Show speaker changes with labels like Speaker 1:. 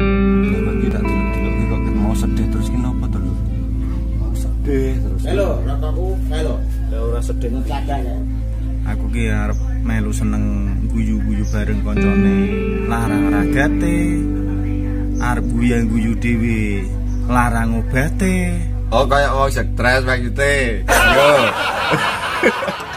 Speaker 1: Dewe iki tak delok-delok iki kok mau sedih terus ki napa to lho?
Speaker 2: Mau sedih terus.
Speaker 3: Halo, rakaku. Halo.
Speaker 2: Lah ora sedih
Speaker 3: nang ya.
Speaker 1: Aku ki arep melu seneng guyu-guyu bareng koncone. Larang ragate. Arep guyu guyu dhewe. Larang obate.
Speaker 2: Oh kaya wong stres maksudnya. Yo.